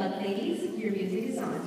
Ladies, your music is on.